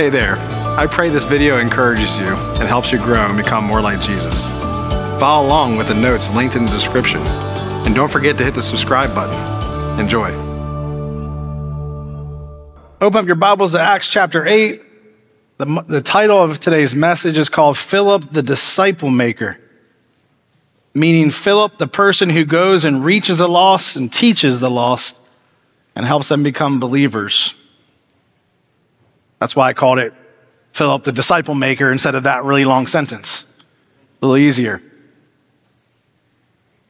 Hey there. I pray this video encourages you and helps you grow and become more like Jesus. Follow along with the notes linked in the description. And don't forget to hit the subscribe button. Enjoy. Open up your Bibles to Acts chapter 8. The, the title of today's message is called Philip the Disciple Maker, meaning Philip, the person who goes and reaches the lost and teaches the lost and helps them become believers. That's why I called it Philip the Disciple Maker instead of that really long sentence. A little easier.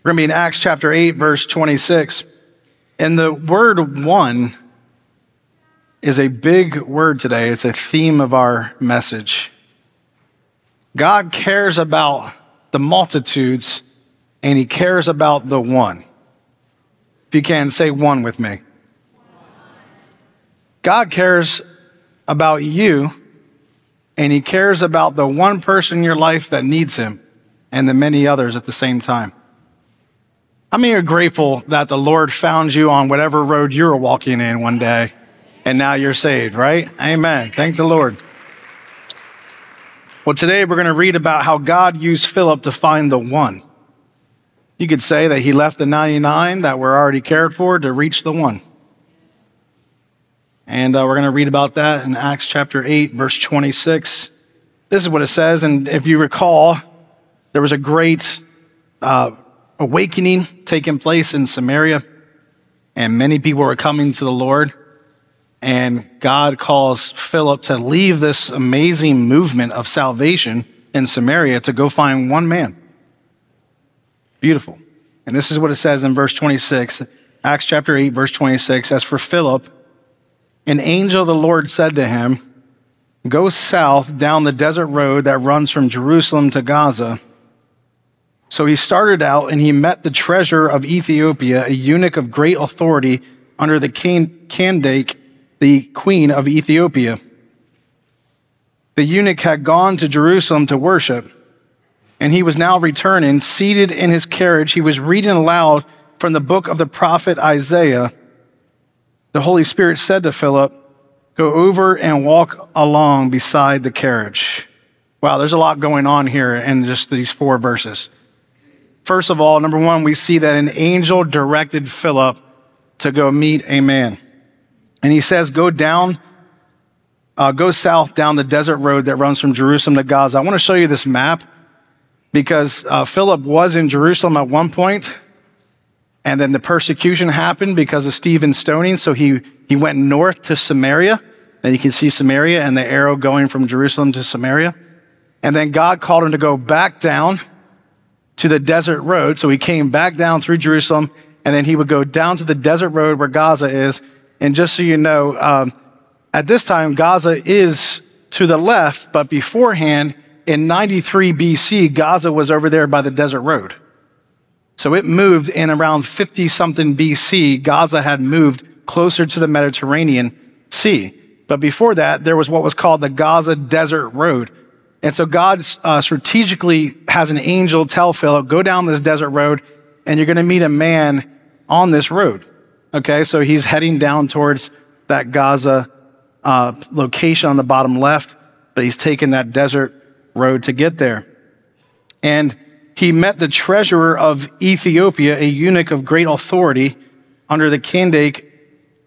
We're going to be in Acts chapter 8, verse 26. And the word one is a big word today. It's a theme of our message. God cares about the multitudes and he cares about the one. If you can, say one with me. God cares about you and he cares about the one person in your life that needs him and the many others at the same time. How many are grateful that the Lord found you on whatever road you were walking in one day and now you're saved, right? Amen. Thank the Lord. Well, today we're going to read about how God used Philip to find the one. You could say that he left the 99 that were already cared for to reach the one. And uh, we're going to read about that in Acts chapter 8, verse 26. This is what it says. And if you recall, there was a great uh, awakening taking place in Samaria, and many people were coming to the Lord. And God calls Philip to leave this amazing movement of salvation in Samaria to go find one man. Beautiful. And this is what it says in verse 26, Acts chapter 8, verse 26. As for Philip, an angel of the Lord said to him, Go south down the desert road that runs from Jerusalem to Gaza. So he started out and he met the treasurer of Ethiopia, a eunuch of great authority under the king Kandake, the queen of Ethiopia. The eunuch had gone to Jerusalem to worship, and he was now returning. Seated in his carriage, he was reading aloud from the book of the prophet Isaiah the Holy Spirit said to Philip, Go over and walk along beside the carriage. Wow, there's a lot going on here in just these four verses. First of all, number one, we see that an angel directed Philip to go meet a man. And he says, Go down, uh, go south down the desert road that runs from Jerusalem to Gaza. I want to show you this map because uh, Philip was in Jerusalem at one point and then the persecution happened because of Stephen's stoning. So he, he went north to Samaria. And you can see Samaria and the arrow going from Jerusalem to Samaria. And then God called him to go back down to the desert road. So he came back down through Jerusalem and then he would go down to the desert road where Gaza is. And just so you know, um, at this time, Gaza is to the left, but beforehand, in 93 BC, Gaza was over there by the desert road. So it moved in around 50 something BC. Gaza had moved closer to the Mediterranean Sea. But before that, there was what was called the Gaza Desert Road. And so God uh, strategically has an angel tell Philip, go down this desert road and you're going to meet a man on this road. Okay. So he's heading down towards that Gaza uh, location on the bottom left, but he's taking that desert road to get there. And he met the treasurer of Ethiopia, a eunuch of great authority under the Kandake,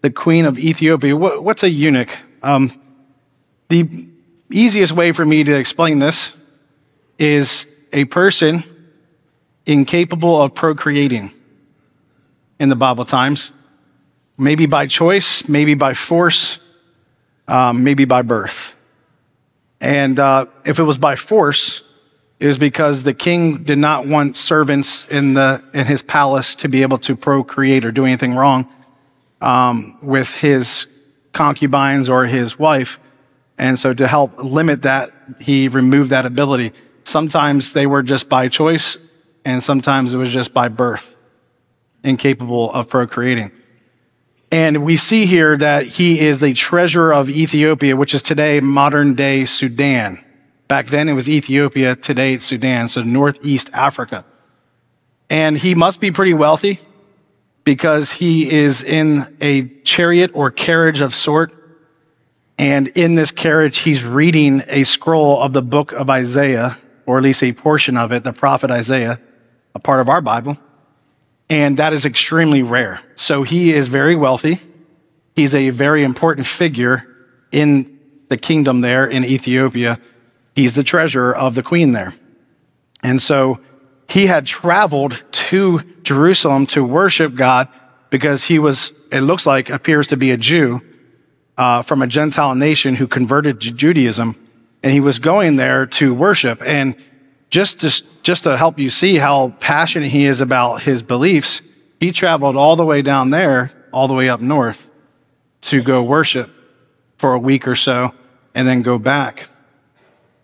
the queen of Ethiopia. what's a eunuch? Um, the easiest way for me to explain this is a person incapable of procreating in the Bible times, maybe by choice, maybe by force, um, maybe by birth. And uh, if it was by force, is because the king did not want servants in, the, in his palace to be able to procreate or do anything wrong um, with his concubines or his wife. And so to help limit that, he removed that ability. Sometimes they were just by choice, and sometimes it was just by birth, incapable of procreating. And we see here that he is the treasurer of Ethiopia, which is today modern day Sudan. Back then it was Ethiopia, today it's Sudan, so Northeast Africa. And he must be pretty wealthy because he is in a chariot or carriage of sort. And in this carriage, he's reading a scroll of the book of Isaiah, or at least a portion of it, the prophet Isaiah, a part of our Bible. And that is extremely rare. So he is very wealthy. He's a very important figure in the kingdom there in Ethiopia. He's the treasurer of the queen there. And so he had traveled to Jerusalem to worship God because he was, it looks like, appears to be a Jew uh, from a Gentile nation who converted to Judaism. And he was going there to worship. And just to, just to help you see how passionate he is about his beliefs, he traveled all the way down there, all the way up north to go worship for a week or so and then go back.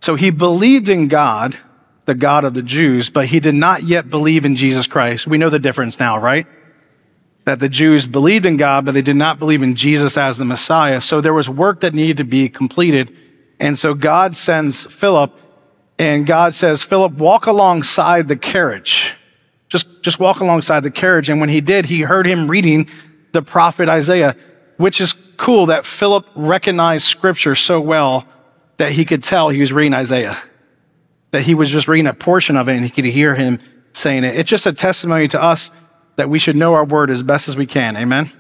So he believed in God, the God of the Jews, but he did not yet believe in Jesus Christ. We know the difference now, right? That the Jews believed in God, but they did not believe in Jesus as the Messiah. So there was work that needed to be completed. And so God sends Philip, and God says, Philip, walk alongside the carriage. Just, just walk alongside the carriage. And when he did, he heard him reading the prophet Isaiah which is cool that Philip recognized scripture so well that he could tell he was reading Isaiah, that he was just reading a portion of it and he could hear him saying it. It's just a testimony to us that we should know our word as best as we can. Amen.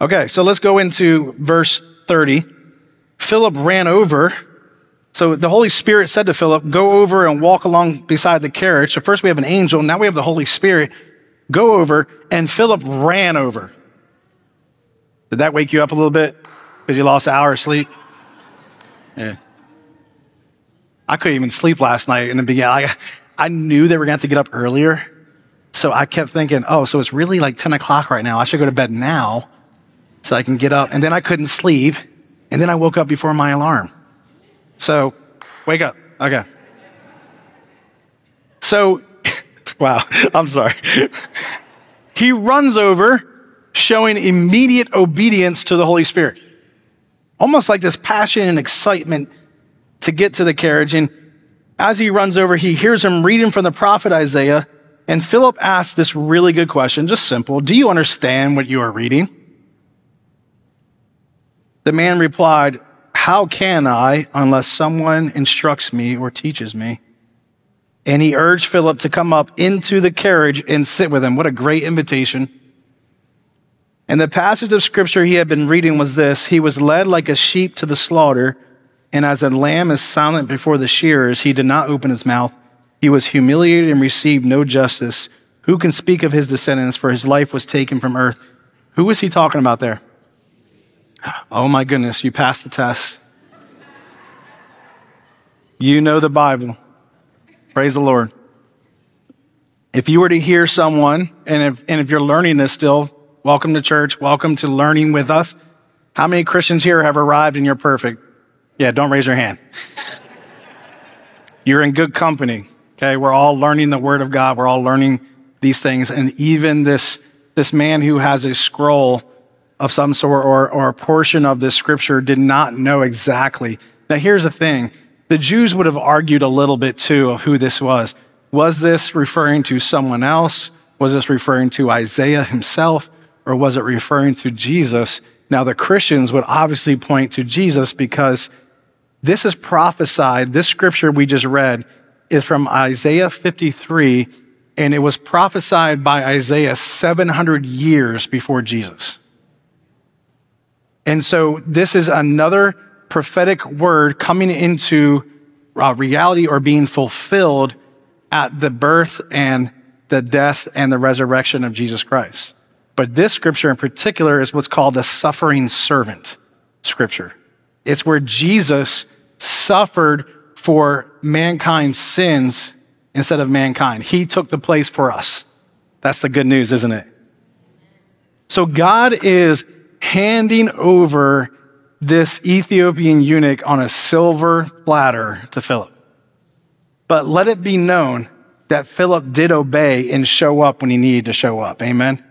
Okay, so let's go into verse 30. Philip ran over. So the Holy Spirit said to Philip, Go over and walk along beside the carriage. So first we have an angel, now we have the Holy Spirit. Go over, and Philip ran over. Did that wake you up a little bit because you lost an hour of sleep? Yeah. I couldn't even sleep last night in the beginning. I, I knew they were going to have to get up earlier. So I kept thinking, oh, so it's really like 10 o'clock right now. I should go to bed now so I can get up. And then I couldn't sleep. And then I woke up before my alarm. So wake up. Okay. So, wow, I'm sorry. he runs over showing immediate obedience to the Holy Spirit. Almost like this passion and excitement to get to the carriage. And as he runs over, he hears him reading from the prophet Isaiah. And Philip asks this really good question, just simple Do you understand what you are reading? The man replied, How can I unless someone instructs me or teaches me? And he urged Philip to come up into the carriage and sit with him. What a great invitation. And the passage of scripture he had been reading was this He was led like a sheep to the slaughter, and as a lamb is silent before the shearers, he did not open his mouth. He was humiliated and received no justice. Who can speak of his descendants? For his life was taken from earth. Who is he talking about there? Oh my goodness, you passed the test. You know the Bible. Praise the Lord. If you were to hear someone, and if, and if you're learning this still, Welcome to church. Welcome to learning with us. How many Christians here have arrived and you're perfect? Yeah, don't raise your hand. you're in good company. Okay, we're all learning the word of God. We're all learning these things. And even this, this man who has a scroll of some sort or, or a portion of this scripture did not know exactly. Now, here's the thing the Jews would have argued a little bit too of who this was. Was this referring to someone else? Was this referring to Isaiah himself? Or was it referring to Jesus? Now, the Christians would obviously point to Jesus because this is prophesied. This scripture we just read is from Isaiah 53, and it was prophesied by Isaiah 700 years before Jesus. And so, this is another prophetic word coming into uh, reality or being fulfilled at the birth and the death and the resurrection of Jesus Christ. But this scripture in particular is what's called the suffering servant scripture. It's where Jesus suffered for mankind's sins instead of mankind. He took the place for us. That's the good news, isn't it? So God is handing over this Ethiopian eunuch on a silver platter to Philip. But let it be known that Philip did obey and show up when he needed to show up. Amen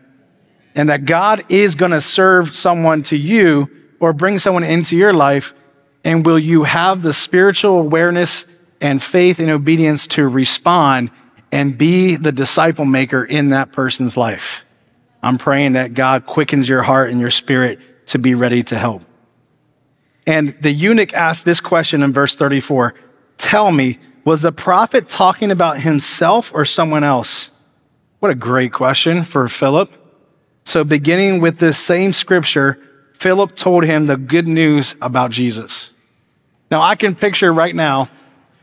and that God is going to serve someone to you or bring someone into your life. And will you have the spiritual awareness and faith and obedience to respond and be the disciple maker in that person's life? I'm praying that God quickens your heart and your spirit to be ready to help. And the eunuch asked this question in verse 34 Tell me, was the prophet talking about himself or someone else? What a great question for Philip. So, beginning with this same scripture, Philip told him the good news about Jesus. Now, I can picture right now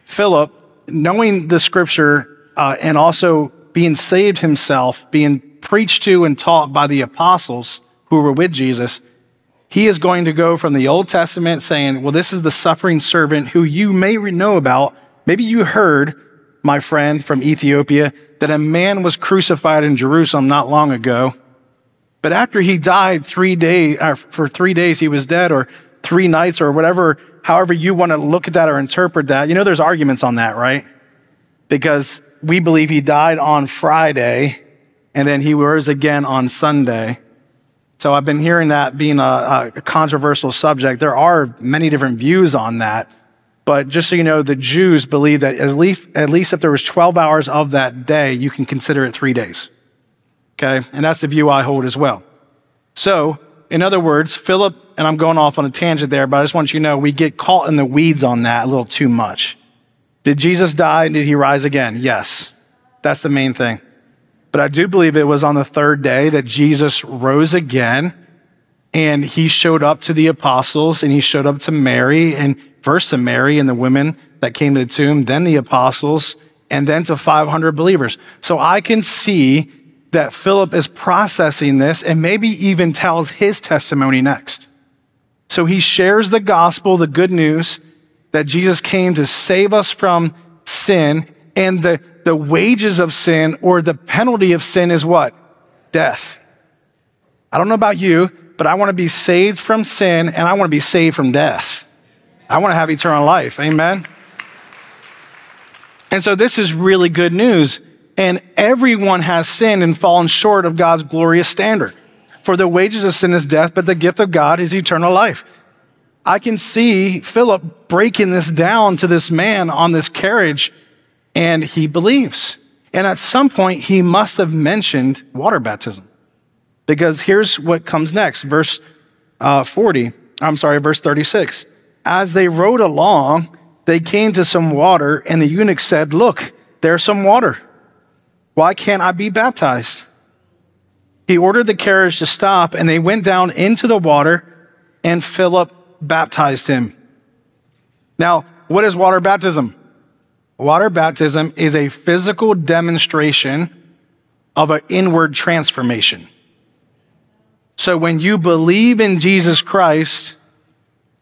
Philip knowing the scripture uh, and also being saved himself, being preached to and taught by the apostles who were with Jesus. He is going to go from the Old Testament saying, Well, this is the suffering servant who you may know about. Maybe you heard, my friend from Ethiopia, that a man was crucified in Jerusalem not long ago. But after he died three days, uh, for three days he was dead, or three nights, or whatever, however you want to look at that or interpret that. You know, there's arguments on that, right? Because we believe he died on Friday and then he rose again on Sunday. So I've been hearing that being a, a controversial subject. There are many different views on that. But just so you know, the Jews believe that at least, at least if there was 12 hours of that day, you can consider it three days. Okay? And that's the view I hold as well. So, in other words, Philip, and I'm going off on a tangent there, but I just want you to know we get caught in the weeds on that a little too much. Did Jesus die and did he rise again? Yes. That's the main thing. But I do believe it was on the third day that Jesus rose again and he showed up to the apostles and he showed up to Mary and first to Mary and the women that came to the tomb, then the apostles, and then to 500 believers. So I can see that Philip is processing this and maybe even tells his testimony next. So he shares the gospel, the good news that Jesus came to save us from sin and the, the wages of sin or the penalty of sin is what? Death. I don't know about you, but I want to be saved from sin and I want to be saved from death. I want to have eternal life. Amen. And so this is really good news. And everyone has sinned and fallen short of God's glorious standard. For the wages of sin is death, but the gift of God is eternal life. I can see Philip breaking this down to this man on this carriage, and he believes. And at some point, he must have mentioned water baptism. Because here's what comes next verse uh, 40, I'm sorry, verse 36 as they rode along, they came to some water, and the eunuch said, Look, there's some water. Why can't I be baptized? He ordered the carriage to stop, and they went down into the water, and Philip baptized him. Now, what is water baptism? Water baptism is a physical demonstration of an inward transformation. So when you believe in Jesus Christ,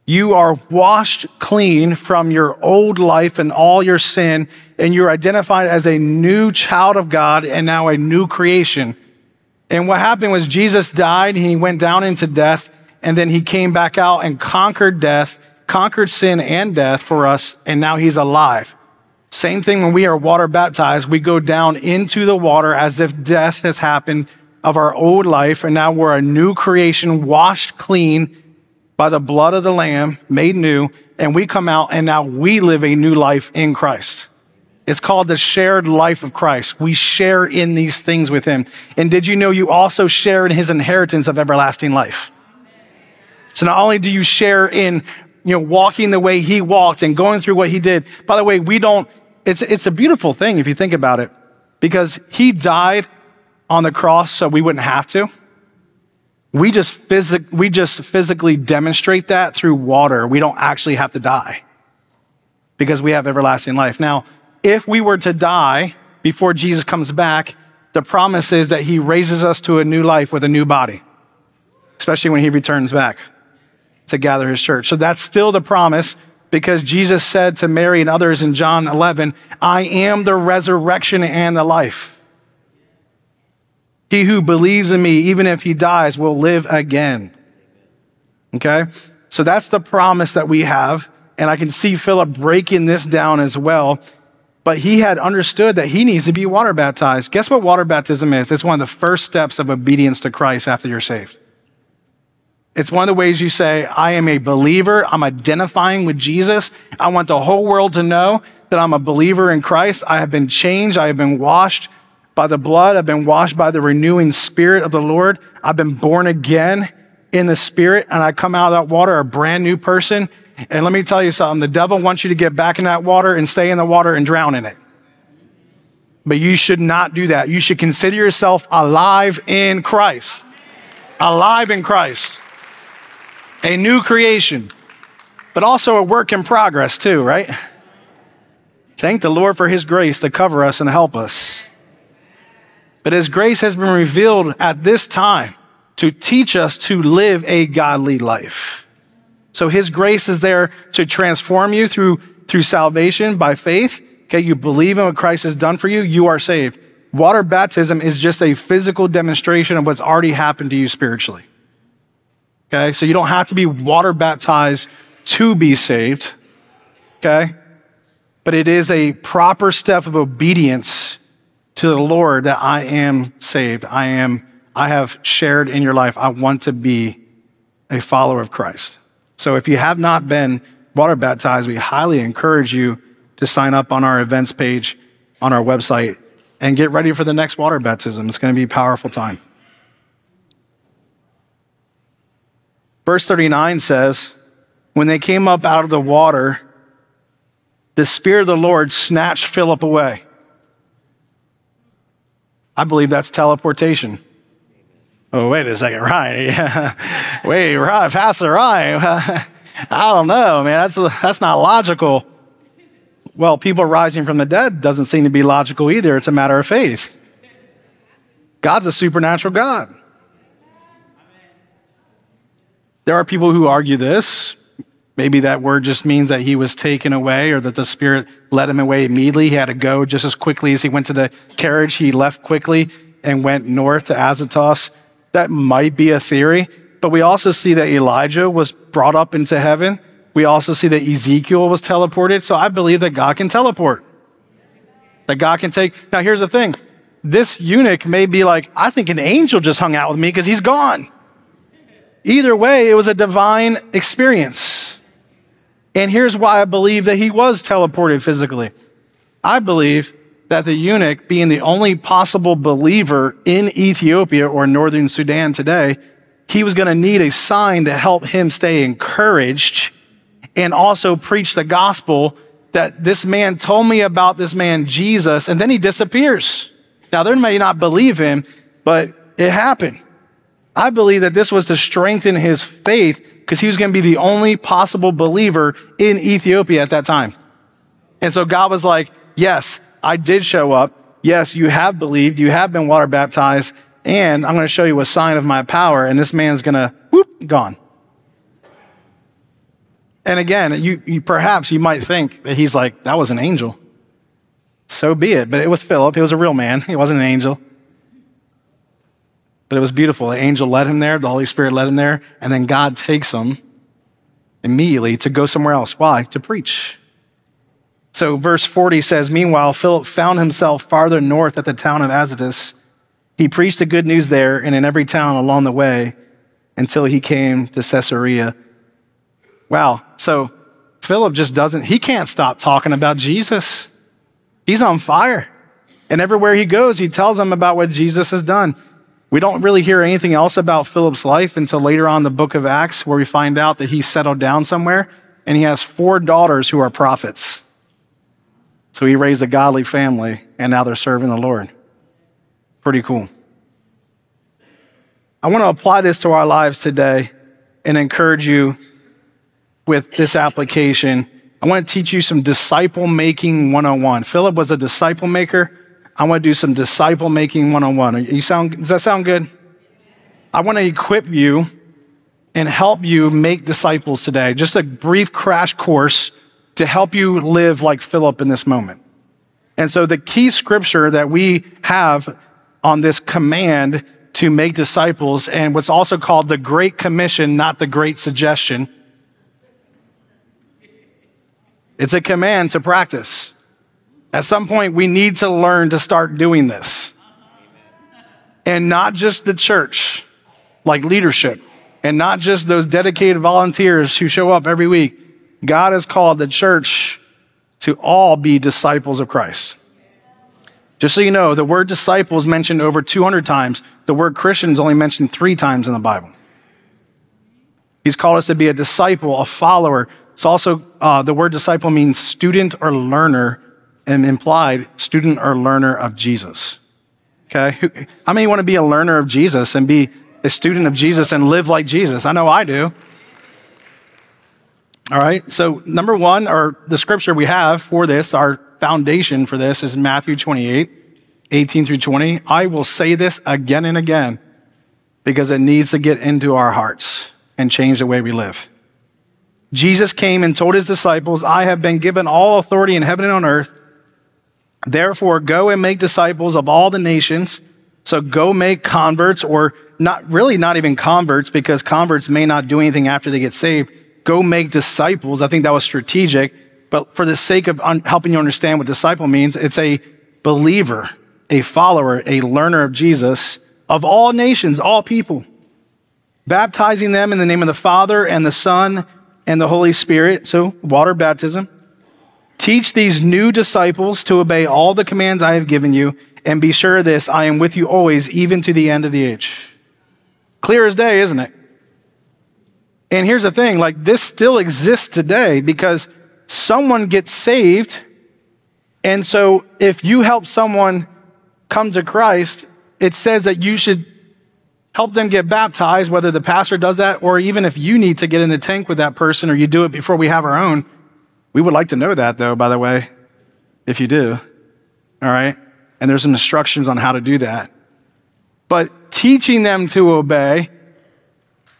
you are washed clean from your old life and all your sin, and you're identified as a new child of God and now a new creation. And what happened was Jesus died, he went down into death, and then he came back out and conquered death, conquered sin and death for us, and now he's alive. Same thing when we are water baptized, we go down into the water as if death has happened of our old life, and now we're a new creation, washed clean by the blood of the Lamb, made new, and we come out and now we live a new life in Christ. It's called the shared life of Christ. We share in these things with him. And did you know you also share in his inheritance of everlasting life? So not only do you share in, you know, walking the way he walked and going through what he did. By the way, we don't, it's, it's a beautiful thing if you think about it because he died on the cross so we wouldn't have to. We just, phys- we just physically demonstrate that through water. We don't actually have to die because we have everlasting life. Now, if we were to die before Jesus comes back, the promise is that he raises us to a new life with a new body, especially when he returns back to gather his church. So that's still the promise because Jesus said to Mary and others in John 11, I am the resurrection and the life. He who believes in me, even if he dies, will live again. Okay? So that's the promise that we have. And I can see Philip breaking this down as well. But he had understood that he needs to be water baptized. Guess what water baptism is? It's one of the first steps of obedience to Christ after you're saved. It's one of the ways you say, I am a believer. I'm identifying with Jesus. I want the whole world to know that I'm a believer in Christ. I have been changed. I have been washed by the blood. I've been washed by the renewing spirit of the Lord. I've been born again. in the spirit and I come out of that water a brand new person. And let me tell you something the devil wants you to get back in that water and stay in the water and drown in it. But you should not do that. You should consider yourself alive in Christ. Alive in Christ. A new creation, but also a work in progress, too, right? Thank the Lord for his grace to cover us and help us. But his grace has been revealed at this time to teach us to live a godly life. So his grace is there to transform you through, through salvation by faith. Okay, you believe in what Christ has done for you, you are saved. Water baptism is just a physical demonstration of what's already happened to you spiritually. Okay, so you don't have to be water baptized to be saved. Okay, but it is a proper step of obedience to the Lord that I am saved. I am, I have shared in your life. I want to be a follower of Christ. So if you have not been water baptized, we highly encourage you to sign up on our events page on our website and get ready for the next water baptism. It's going to be a powerful time. Verse 39 says, When they came up out of the water, the Spirit of the Lord snatched Philip away. I believe that's teleportation. Oh, wait a second, Ryan. Yeah. Wait, Ryan, Pastor Ryan. I don't know, man. That's, that's not logical. Well, people rising from the dead doesn't seem to be logical either. It's a matter of faith. God's a supernatural God. There are people who argue this. Maybe that word just means that he was taken away or that the Spirit led him away immediately. He had to go just as quickly as he went to the carriage. He left quickly and went north to Azotus. That might be a theory, but we also see that Elijah was brought up into heaven. We also see that Ezekiel was teleported. So I believe that God can teleport. That God can take. Now, here's the thing this eunuch may be like, I think an angel just hung out with me because he's gone. Either way, it was a divine experience. And here's why I believe that he was teleported physically. I believe that the eunuch, being the only possible believer in Ethiopia or northern Sudan today, he was going to need a sign to help him stay encouraged and also preach the gospel that this man told me about this man Jesus, and then he disappears. Now, they may not believe him, but it happened. I believe that this was to strengthen his faith because he was going to be the only possible believer in Ethiopia at that time. And so God was like, Yes, I did show up. Yes, you have believed. You have been water baptized. And I'm going to show you a sign of my power. And this man's going to, whoop, gone. And again, you, you, perhaps you might think that he's like, that was an angel. So be it. But it was Philip. He was a real man. He wasn't an angel. But it was beautiful. The angel led him there, the Holy Spirit led him there, and then God takes him immediately to go somewhere else. Why? To preach. So, verse 40 says Meanwhile, Philip found himself farther north at the town of Azotus. He preached the good news there and in every town along the way until he came to Caesarea. Wow. So, Philip just doesn't, he can't stop talking about Jesus. He's on fire. And everywhere he goes, he tells them about what Jesus has done. We don't really hear anything else about Philip's life until later on the book of Acts, where we find out that he settled down somewhere and he has four daughters who are prophets. So he raised a godly family and now they're serving the Lord. Pretty cool. I want to apply this to our lives today and encourage you with this application. I want to teach you some disciple making 101. Philip was a disciple maker. I want to do some disciple making one on one. You sound, does that sound good? I want to equip you and help you make disciples today. Just a brief crash course to help you live like Philip in this moment. And so the key scripture that we have on this command to make disciples and what's also called the Great Commission, not the Great Suggestion. It's a command to practice. At some point, we need to learn to start doing this. And not just the church, like leadership, and not just those dedicated volunteers who show up every week. God has called the church to all be disciples of Christ. Just so you know, the word disciple is mentioned over 200 times. The word Christian is only mentioned three times in the Bible. He's called us to be a disciple, a follower. It's also, uh, the word disciple means student or learner, and implied student or learner of Jesus. Okay? How many want to be a learner of Jesus and be a student of Jesus and live like Jesus? I know I do. All right. So, number one, or the scripture we have for this, our foundation for this is Matthew 28, 18 through 20. I will say this again and again because it needs to get into our hearts and change the way we live. Jesus came and told his disciples, I have been given all authority in heaven and on earth. Therefore, go and make disciples of all the nations. So go make converts, or not really not even converts, because converts may not do anything after they get saved. Go make disciples. I think that was strategic. But for the sake of un- helping you understand what disciple means, it's a believer, a follower, a learner of Jesus of all nations, all people, baptizing them in the name of the Father and the Son and the Holy Spirit. So, water baptism. Teach these new disciples to obey all the commands I have given you, and be sure of this I am with you always, even to the end of the age. Clear as day, isn't it? And here's the thing like, this still exists today because someone gets saved. And so, if you help someone come to Christ, it says that you should help them get baptized, whether the pastor does that or even if you need to get in the tank with that person or you do it before we have our own. We would like to know that, though, by the way, if you do. All right? And there's some instructions on how to do that. But teaching them to obey.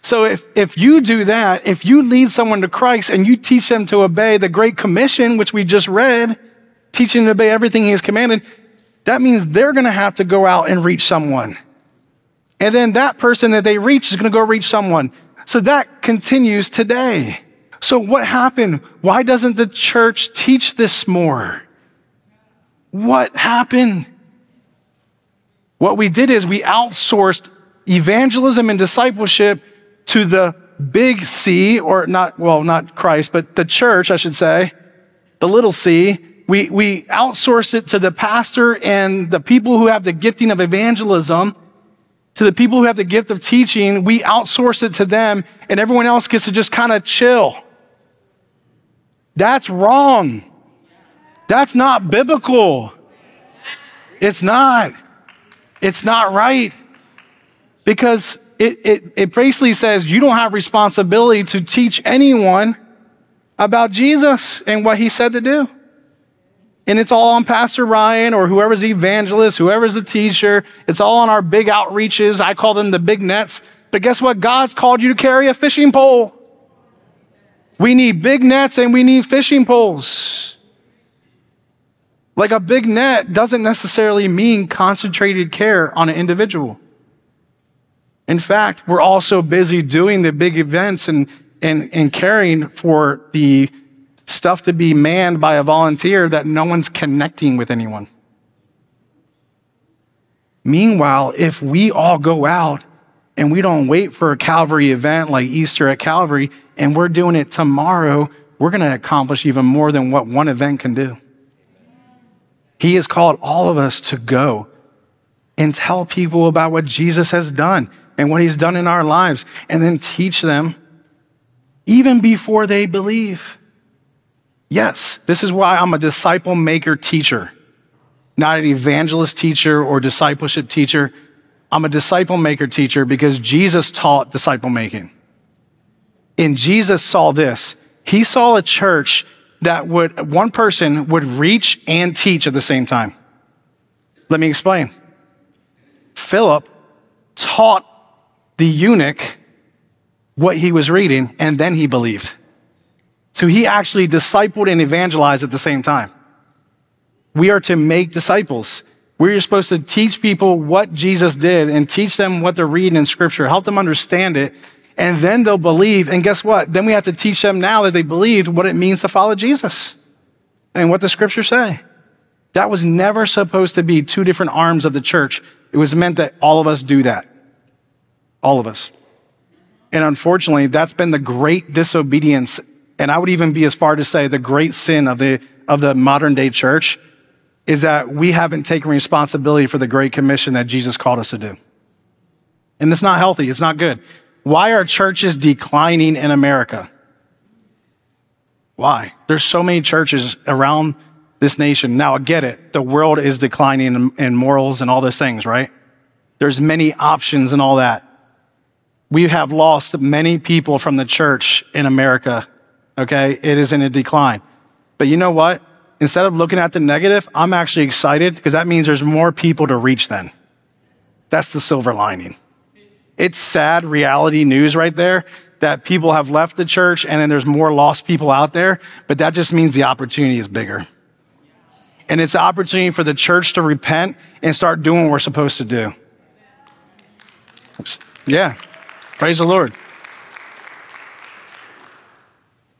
So if, if you do that, if you lead someone to Christ and you teach them to obey the Great Commission, which we just read, teaching them to obey everything He has commanded, that means they're going to have to go out and reach someone. And then that person that they reach is going to go reach someone. So that continues today. So, what happened? Why doesn't the church teach this more? What happened? What we did is we outsourced evangelism and discipleship to the big C, or not, well, not Christ, but the church, I should say, the little c. We, we outsource it to the pastor and the people who have the gifting of evangelism, to the people who have the gift of teaching. We outsource it to them, and everyone else gets to just kind of chill. That's wrong. That's not biblical. It's not. It's not right. Because it, it, it basically says you don't have responsibility to teach anyone about Jesus and what he said to do. And it's all on Pastor Ryan or whoever's the evangelist, whoever's the teacher. It's all on our big outreaches. I call them the big nets. But guess what? God's called you to carry a fishing pole. We need big nets and we need fishing poles. Like a big net doesn't necessarily mean concentrated care on an individual. In fact, we're also busy doing the big events and, and, and caring for the stuff to be manned by a volunteer that no one's connecting with anyone. Meanwhile, if we all go out and we don't wait for a Calvary event like Easter at Calvary, and we're doing it tomorrow, we're going to accomplish even more than what one event can do. He has called all of us to go and tell people about what Jesus has done and what he's done in our lives, and then teach them even before they believe. Yes, this is why I'm a disciple maker teacher, not an evangelist teacher or discipleship teacher. I'm a disciple maker teacher because Jesus taught disciple making. And Jesus saw this. He saw a church that would, one person would reach and teach at the same time. Let me explain. Philip taught the eunuch what he was reading, and then he believed. So he actually discipled and evangelized at the same time. We are to make disciples. We're supposed to teach people what Jesus did and teach them what they're reading in scripture, help them understand it, and then they'll believe. And guess what? Then we have to teach them now that they believed what it means to follow Jesus and what the scriptures say. That was never supposed to be two different arms of the church. It was meant that all of us do that. All of us. And unfortunately, that's been the great disobedience. And I would even be as far to say the great sin of the, of the modern day church is that we haven't taken responsibility for the great commission that Jesus called us to do. And it's not healthy, it's not good. Why are churches declining in America? Why? There's so many churches around this nation. Now, I get it. The world is declining in, in morals and all those things, right? There's many options and all that. We have lost many people from the church in America. Okay. It is in a decline. But you know what? Instead of looking at the negative, I'm actually excited because that means there's more people to reach then. That's the silver lining. It's sad reality news right there that people have left the church and then there's more lost people out there, but that just means the opportunity is bigger. And it's an opportunity for the church to repent and start doing what we're supposed to do. Yeah. Praise the Lord.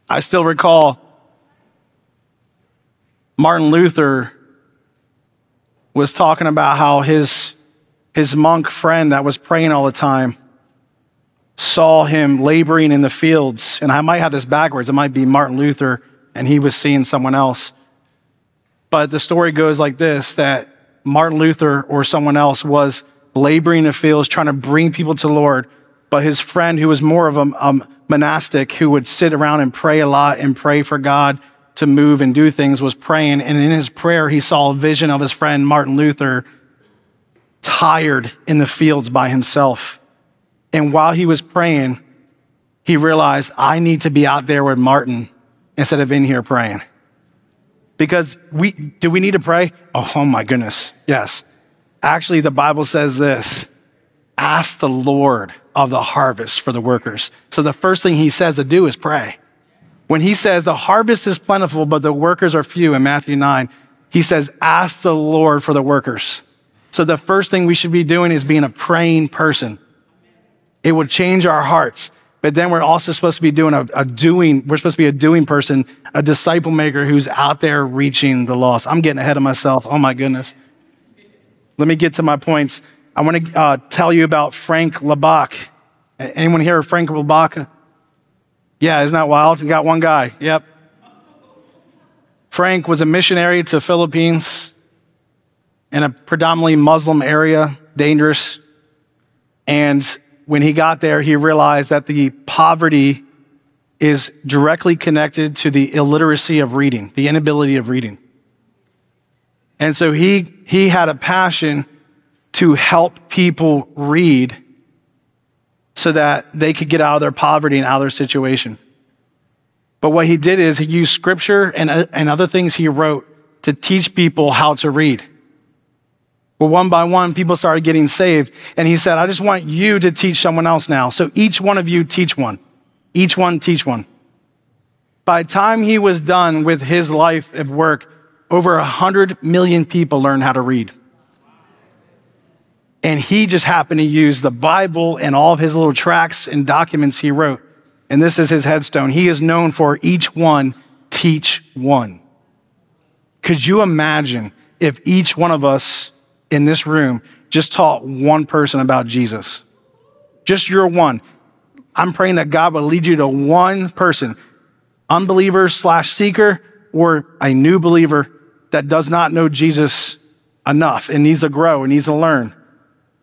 I still recall Martin Luther was talking about how his, his monk friend that was praying all the time saw him laboring in the fields. And I might have this backwards. It might be Martin Luther and he was seeing someone else. But the story goes like this that Martin Luther or someone else was laboring in the fields, trying to bring people to the Lord. But his friend, who was more of a, a monastic, who would sit around and pray a lot and pray for God to move and do things, was praying. And in his prayer, he saw a vision of his friend Martin Luther tired in the fields by himself. And while he was praying, he realized, I need to be out there with Martin instead of in here praying. Because we, do we need to pray? Oh, oh my goodness. Yes. Actually, the Bible says this ask the Lord of the harvest for the workers. So the first thing he says to do is pray. When he says the harvest is plentiful, but the workers are few in Matthew 9, he says, ask the Lord for the workers. So the first thing we should be doing is being a praying person. It would change our hearts. But then we're also supposed to be doing a, a, doing, we're supposed to be a doing person, a disciple maker who's out there reaching the lost. I'm getting ahead of myself. Oh my goodness. Let me get to my points. I want to uh, tell you about Frank Laubach. Anyone here Frank Laubach? Yeah, isn't that wild? We got one guy. Yep. Frank was a missionary to Philippines in a predominantly Muslim area, dangerous. And when he got there, he realized that the poverty is directly connected to the illiteracy of reading, the inability of reading. And so he, he had a passion to help people read so that they could get out of their poverty and out of their situation. But what he did is he used scripture and, uh, and other things he wrote to teach people how to read. Well, one by one, people started getting saved. And he said, I just want you to teach someone else now. So each one of you teach one. Each one teach one. By the time he was done with his life of work, over 100 million people learned how to read. And he just happened to use the Bible and all of his little tracts and documents he wrote. And this is his headstone. He is known for each one, teach one. Could you imagine if each one of us in this room just taught one person about Jesus? Just your one. I'm praying that God will lead you to one person, unbeliever slash seeker, or a new believer that does not know Jesus enough and needs to grow and needs to learn.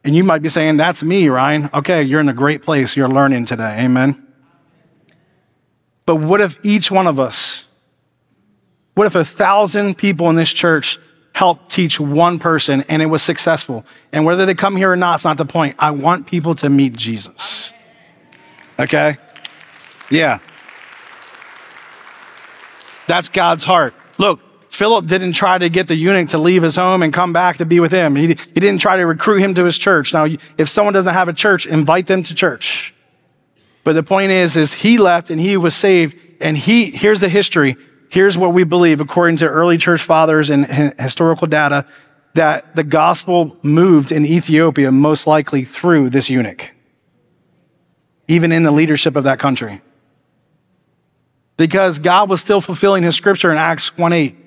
And you might be saying, That's me, Ryan. Okay, you're in a great place. You're learning today. Amen. But what if each one of us, what if a thousand people in this church helped teach one person and it was successful? And whether they come here or not, it's not the point. I want people to meet Jesus. Okay? Yeah. That's God's heart. Look, Philip didn't try to get the eunuch to leave his home and come back to be with him. He, he didn't try to recruit him to his church. Now, if someone doesn't have a church, invite them to church. But the point is, is he left and he was saved. And he, here's the history. Here's what we believe, according to early church fathers and historical data, that the gospel moved in Ethiopia most likely through this eunuch, even in the leadership of that country. Because God was still fulfilling his scripture in Acts 1 8.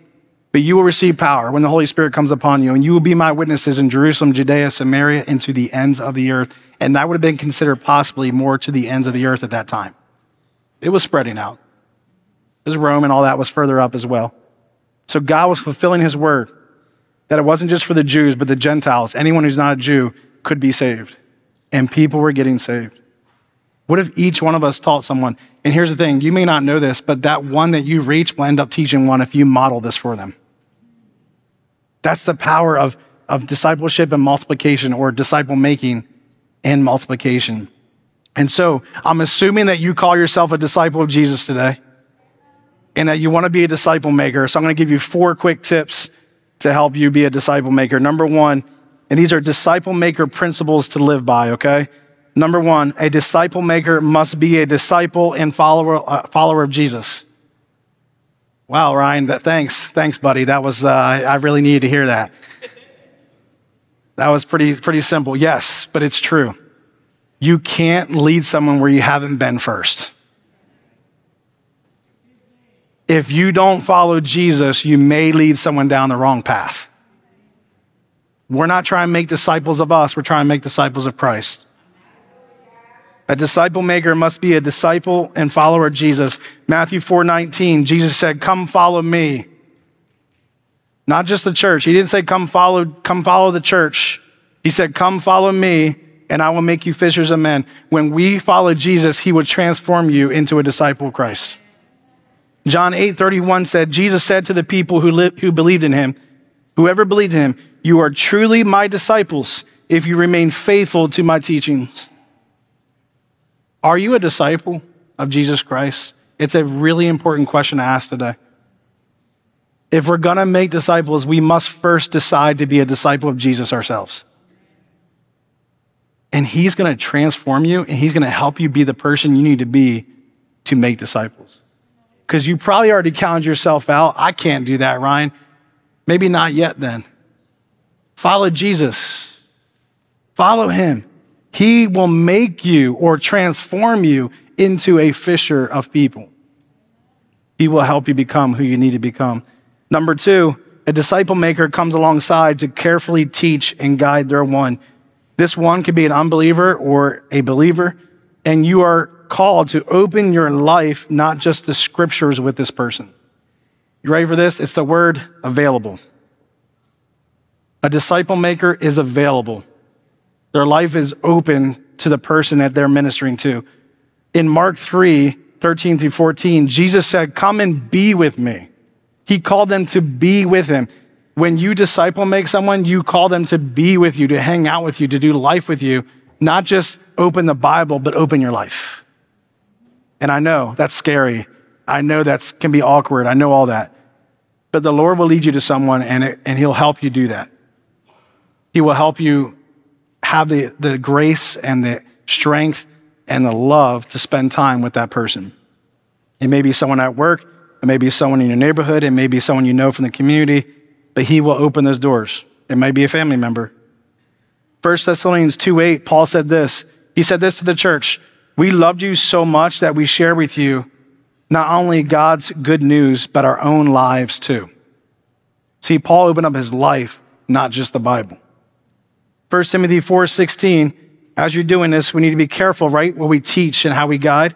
But you will receive power when the Holy Spirit comes upon you, and you will be my witnesses in Jerusalem, Judea, Samaria, and to the ends of the earth. And that would have been considered possibly more to the ends of the earth at that time. It was spreading out. Was Rome and all that was further up as well. So God was fulfilling his word that it wasn't just for the Jews, but the Gentiles. Anyone who's not a Jew could be saved. And people were getting saved. What if each one of us taught someone? And here's the thing you may not know this, but that one that you reach will end up teaching one if you model this for them. That's the power of, of discipleship and multiplication or disciple making and multiplication. And so I'm assuming that you call yourself a disciple of Jesus today and that you want to be a disciple maker. So I'm going to give you four quick tips to help you be a disciple maker. Number one, and these are disciple maker principles to live by, okay? Number one, a disciple maker must be a disciple and follower, uh, follower of Jesus. Wow, Ryan, that, thanks. Thanks, buddy. That was, uh, I, really needed to hear that. That was pretty, pretty simple. Yes, but it's true. You can't lead someone where you haven't been first. If you don't follow Jesus, you may lead someone down the wrong path. We're not trying to make disciples of us, we're trying to make disciples of Christ. A disciple maker must be a disciple and follower of Jesus. Matthew 4:19, Jesus said, "Come follow me." Not just the church. He didn't say come follow come follow the church. He said, "Come follow me and I will make you fishers of men." When we follow Jesus, he would transform you into a disciple of Christ. John 8:31 said, Jesus said to the people who, li- who believed in him, whoever believed in him, you are truly my disciples if you remain faithful to my teachings. Are you a disciple of Jesus Christ? It's a really important question to ask today. If we're going to make disciples, we must first decide to be a disciple of Jesus ourselves. And he's going to transform you and he's going to help you be the person you need to be to make disciples. Because you probably already counted yourself out. I can't do that, Ryan. Maybe not yet then. Follow Jesus. Follow him. He will make you or transform you into a fisher of people. He will help you become who you need to become. Number two, a disciple maker comes alongside to carefully teach and guide their one. This one could be an unbeliever or a believer, and you are called to open your life, not just the scriptures, with this person. You ready for this? It's the word available. A disciple maker is available. Their life is open to the person that they're ministering to. In Mark 3 13 through 14, Jesus said, Come and be with me. He called them to be with him. When you disciple make someone, you call them to be with you, to hang out with you, to do life with you, not just open the Bible, but open your life. And I know that's scary. I know that can be awkward. I know all that. But the Lord will lead you to someone and, it, and he'll help you do that. He will help you have the, the grace and the strength and the love to spend time with that person. It may be someone at work, it may be someone in your neighborhood, it may be someone you know from the community, but he will open those doors. It might be a family member. 1 Thessalonians 2 8, Paul said this. He said this to the church We loved you so much that we share with you not only God's good news, but our own lives too. See, Paul opened up his life, not just the Bible. 1 Timothy 4:16, as you're doing this, we need to be careful, right? What we teach and how we guide.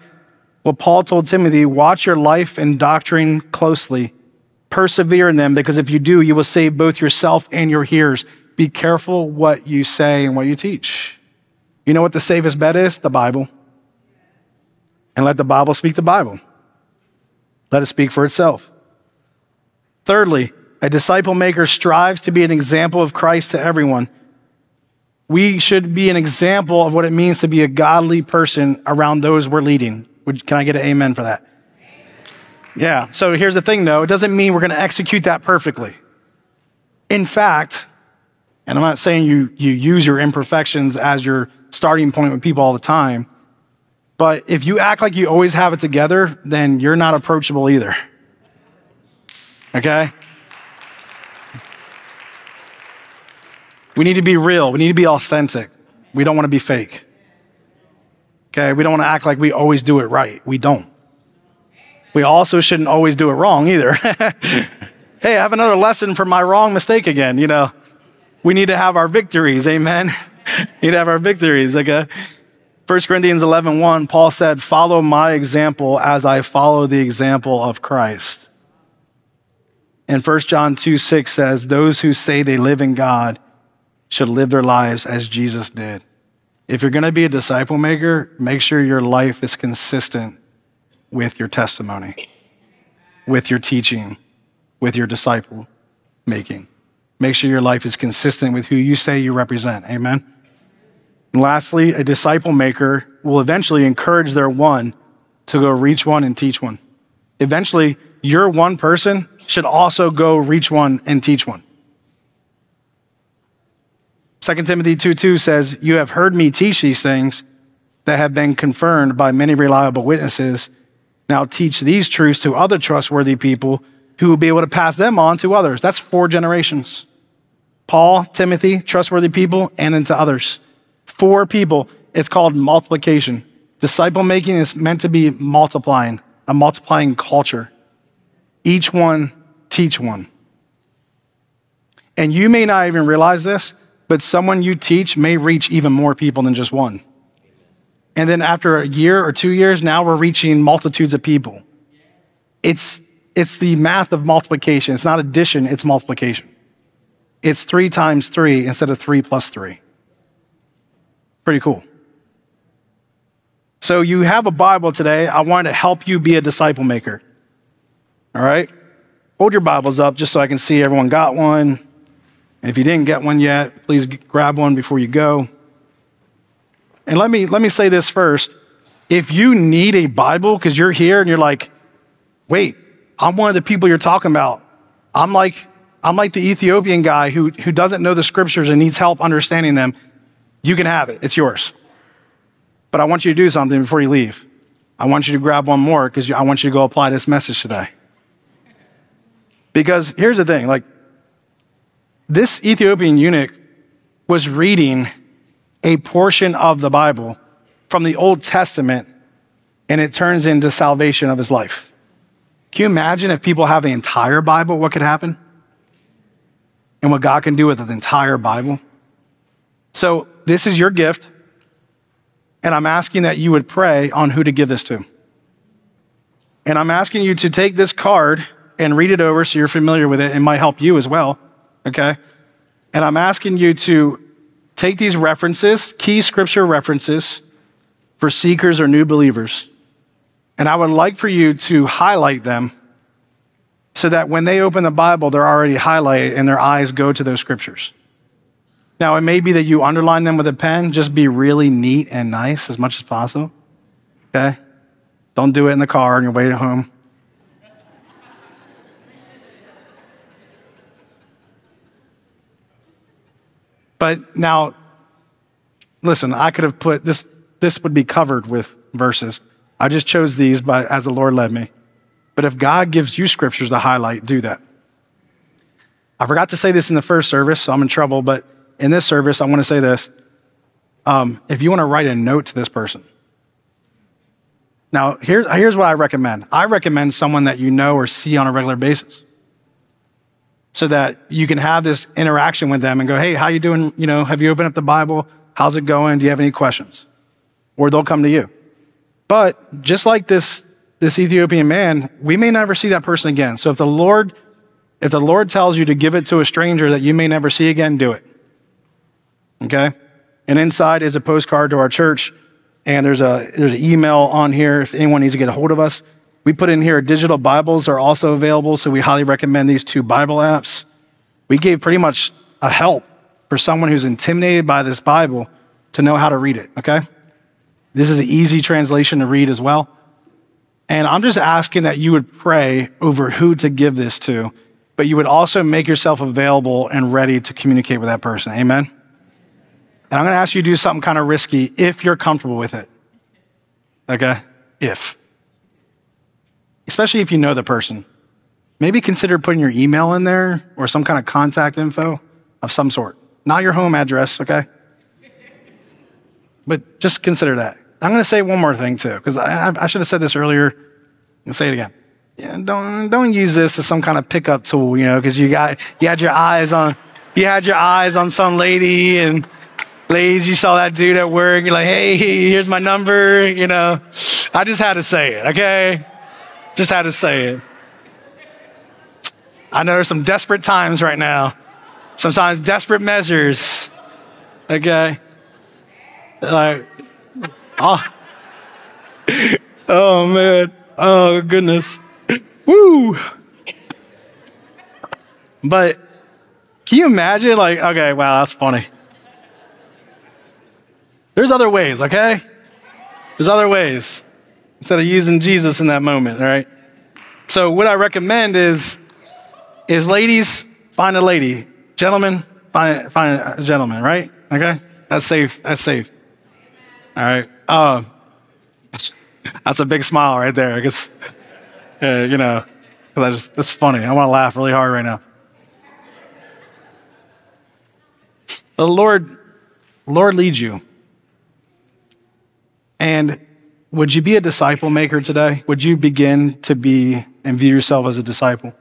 Well, Paul told Timothy, watch your life and doctrine closely. Persevere in them, because if you do, you will save both yourself and your hearers. Be careful what you say and what you teach. You know what the safest bet is? The Bible. And let the Bible speak the Bible. Let it speak for itself. Thirdly, a disciple maker strives to be an example of Christ to everyone we should be an example of what it means to be a godly person around those we're leading. Can I get an amen for that? Yeah. So here's the thing though, it doesn't mean we're going to execute that perfectly. In fact, and I'm not saying you, you use your imperfections as your starting point with people all the time, but if you act like you always have it together, then you're not approachable either. Okay? We need to be real. We need to be authentic. We don't want to be fake. Okay? We don't want to act like we always do it right. We don't. We also shouldn't always do it wrong either. hey, I have another lesson from my wrong mistake again. You know, we need to have our victories. Amen. we need to have our victories. Okay. 1 Corinthians 11, 1, Paul said, Follow my example as I follow the example of Christ. And 1 John 2, 6 says, Those who say they live in God should live their lives as Jesus did. if you're going to be a disciple maker, make sure your life is consistent with your testimony, with your teaching, with your disciple making. Make sure your life is consistent with who you say you represent. Amen. And lastly, a disciple maker will eventually encourage their one to go reach one and teach one. Eventually, your one person should also go reach one and teach one. 2 Timothy 2 2 says, You have heard me teach these things that have been confirmed by many reliable witnesses. Now teach these truths to other trustworthy people who will be able to pass them on to others. That's four generations. Paul, Timothy, trustworthy people, and then to others. Four people. It's called multiplication. Disciple making is meant to be multiplying, a multiplying culture. Each one teach one. And you may not even realize this, but someone you teach may reach even more people than just one. And then after a year or two years, now we're reaching multitudes of people. It's, it's the math of multiplication. It's not addition, it's multiplication. It's three times three instead of three plus three. Pretty cool. So you have a Bible today. I want to help you be a disciple maker. All right? Hold your Bibles up just so I can see everyone got one. And if you didn't get one yet, please grab one before you go. And let me, let me say this first. If you need a Bible because you're here and you're like, wait, I'm one of the people you're talking about. I'm like, I'm like the Ethiopian guy who, who doesn't know the scriptures and needs help understanding them. You can have it, it's yours. But I want you to do something before you leave. I want you to grab one more because I want you to go apply this message today. Because here's the thing like, this Ethiopian eunuch was reading a portion of the Bible from the Old Testament and it turns into salvation of his life. Can you imagine if people have the entire Bible, what could happen? And what God can do with the entire Bible? So, this is your gift, and I'm asking that you would pray on who to give this to. And I'm asking you to take this card and read it over so you're familiar with it. It might help you as well okay? And I'm asking you to take these references, key scripture references for seekers or new believers, and I would like for you to highlight them so that when they open the Bible, they're already highlighted and their eyes go to those scriptures. Now, it may be that you underline them with a pen, just be really neat and nice as much as possible, okay? Don't do it in the car on your way home. But now, listen, I could have put this, this would be covered with verses. I just chose these by, as the Lord led me. But if God gives you scriptures to highlight, do that. I forgot to say this in the first service, so I'm in trouble, but in this service, I want to say this. Um, if you want to write a note to this person, now here, here's what I recommend I recommend someone that you know or see on a regular basis so that you can have this interaction with them and go, hey, how you doing? You know, have you opened up the Bible? How's it going? Do you have any questions? Or they'll come to you. But just like this, this Ethiopian man, we may never see that person again. So if the Lord, if the Lord tells you to give it to a stranger that you may never see again, do it. Okay? And inside is a postcard to our church, and there's a there's an email on here if anyone needs to get a hold of us. We put in here digital Bibles are also available, so we highly recommend these two Bible apps. We gave pretty much a help for someone who's intimidated by this Bible to know how to read it, okay? This is an easy translation to read as well. And I'm just asking that you would pray over who to give this to, but you would also make yourself available and ready to communicate with that person. Amen? And I'm to ask you to do something kind of risky if you're comfortable with it. Okay? If especially if you know the person. Maybe consider putting your email in there or some kind of contact info of some sort. Not your home address, okay? But just consider that. I'm going to say one more thing too, because I, I, should have said this earlier. I'll say it again. Yeah, don't don't use this as some kind of pickup tool, you know, because you got you had your eyes on you had your eyes on some lady and ladies, you saw that dude at work. You're like, hey, here's my number, you know. I just had to say it, okay? Just had to say it. I know there's some desperate times right now, sometimes desperate measures. Okay? Like, oh, oh man. Oh goodness. Woo. But can you imagine? Like, okay, wow, that's funny. There's other ways, okay? There's other ways instead of using Jesus in that moment, all right? So what I recommend is, is ladies, find a lady. Gentlemen, find, find a gentleman, right? Okay? That's safe. That's safe. All right. Uh, that's a big smile right there. I guess, uh, you know, because I just, that's funny. I want to laugh really hard right now. The Lord, Lord leads you. And would you be a disciple maker today? Would you begin to be and view yourself as a disciple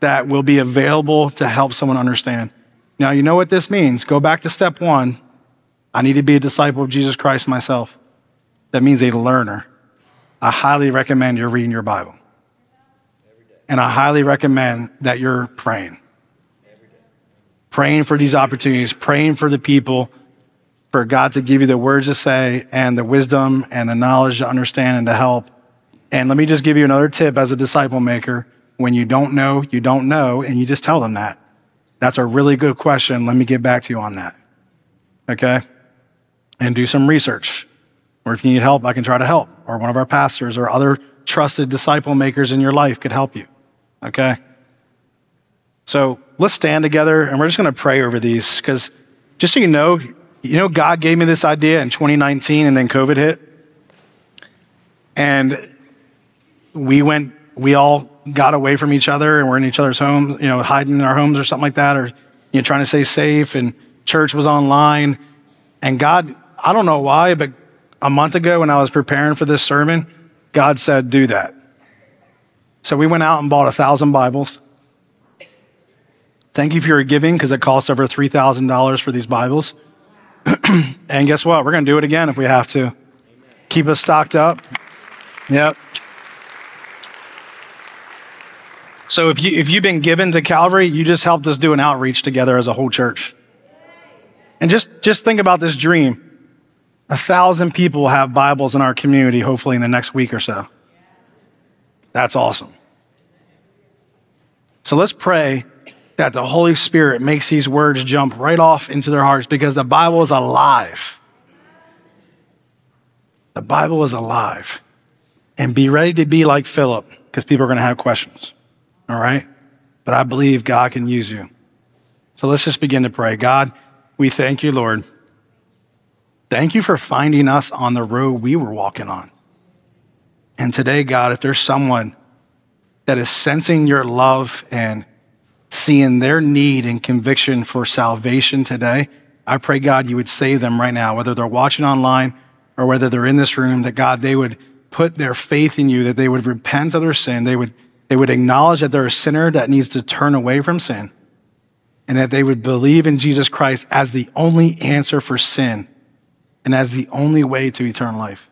that will be available to help someone understand? Now, you know what this means. Go back to step one. I need to be a disciple of Jesus Christ myself. That means a learner. I highly recommend you're reading your Bible. And I highly recommend that you're praying. Praying for these opportunities, praying for the people for God to give you the words to say and the wisdom and the knowledge to understand and to help. And let me just give you another tip as a disciple maker. When you don't know, you don't know, and you just tell them that. That's a really good question. Let me get back to you on that. Okay? And do some research. Or if you need help, I can try to help. Or one of our pastors or other trusted disciple makers in your life could help you. Okay? So let's stand together and we're just going to pray over these because just so you know, you know, God gave me this idea in 2019 and then COVID hit. And we went, we all got away from each other and we're in each other's homes, you know, hiding in our homes or something like that, or, you know, trying to stay safe. And church was online. And God, I don't know why, but a month ago when I was preparing for this sermon, God said, do that. So we went out and bought a thousand Bibles. Thank you for your giving because it costs over $3,000 for these Bibles. and guess what? We're going to do it again if we have to. Keep us stocked up. Yep. So if you if you've been given to Calvary, you just helped us do an outreach together as a whole church. And just just think about this dream. A thousand people will have Bibles in our community, hopefully in the next week or so. That's awesome. So let's pray that the Holy Spirit makes these words jump right off into their hearts because the Bible is alive. The Bible is alive. And be ready to be like Philip because people are going to have questions. All right? But I believe God can use you. So let's just begin to pray. God, we thank you, Lord. Thank you for finding us on the road we were walking on. And today, God, if there's someone that is sensing your love and seeing their need and conviction for salvation today, I pray, God, you would save them right now, whether they're watching online or whether they're in this room, that God, they would put their faith in you, that they would repent of their sin, they would, they would acknowledge that they're a sinner that needs to turn away from sin, and that they would believe in Jesus Christ as the only answer for sin and as the only way to eternal life.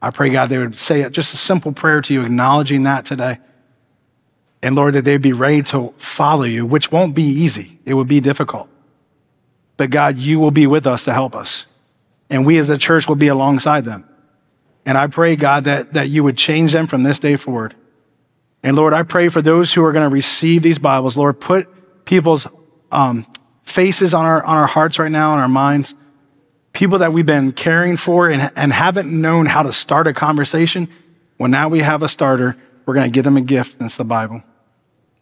I pray, God, they would say just a simple prayer to you, acknowledging that today. And Lord, that they'd be ready to follow you, which won't be easy. It would be difficult. But God, you will be with us to help us. And we as a church will be alongside them. And I pray, God, that, that you would change them from this day forward. And Lord, I pray for those who are going to receive these Bibles. Lord, put people's um, faces on our, on our hearts right now, on our minds. People that we've been caring for and, and haven't known how to start a conversation. Well, now we have a starter. We're going to give them a gift, and it's the Bible.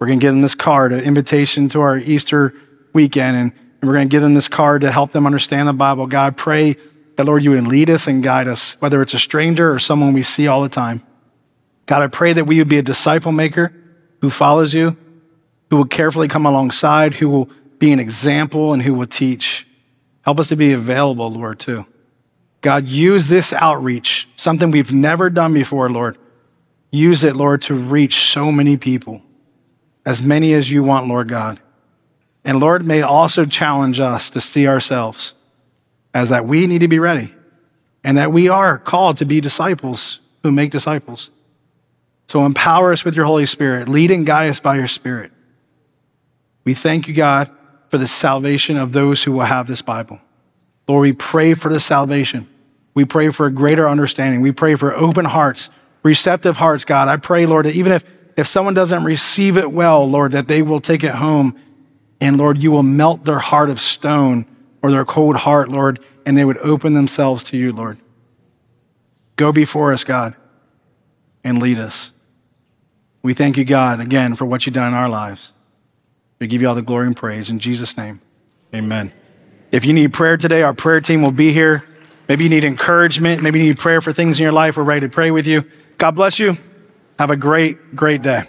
We're going to give them this card, an invitation to our Easter weekend, and we're going to give them this card to help them understand the Bible. God, pray that, Lord, you would lead us and guide us, whether it's a stranger or someone we see all the time. God, I pray that we would be a disciple maker who follows you, who will carefully come alongside, who will be an example, and who will teach. Help us to be available, Lord, too. God, use this outreach, something we've never done before, Lord. Use it, Lord, to reach so many people as many as you want, Lord God. And Lord, may also challenge us to see ourselves as that we need to be ready and that we are called to be disciples who make disciples. So empower us with your Holy Spirit, lead and guide us by your Spirit. We thank you, God, for the salvation of those who will have this Bible. Lord, we pray for the salvation. We pray for a greater understanding. We pray for open hearts, receptive hearts, God. I pray, Lord, that even if, if someone doesn't receive it well, Lord, that they will take it home and, Lord, you will melt their heart of stone or their cold heart, Lord, and they would open themselves to you, Lord. Go before us, God, and lead us. We thank you, God, again, for what you've done in our lives. We give you all the glory and praise. In Jesus' name, amen. If you need prayer today, our prayer team will be here. Maybe you need encouragement. Maybe you need prayer for things in your life. We're ready to pray with you. God bless you. Have a great, great day.